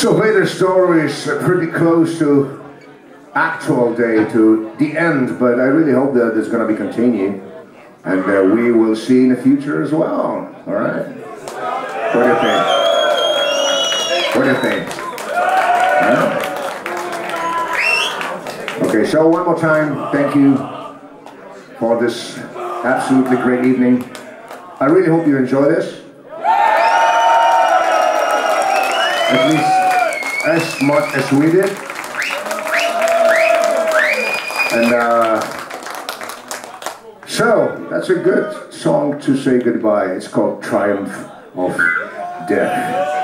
So Vader story is pretty close to actual day, to the end, but I really hope that it's going to be continued. And uh, we will see in the future as well. All right? What do you think? What do you think? Yeah? Okay, so one more time, thank you for this absolutely great evening. I really hope you enjoy this. At least as much as we did. And uh, so that's a good song to say goodbye. It's called Triumph of Death.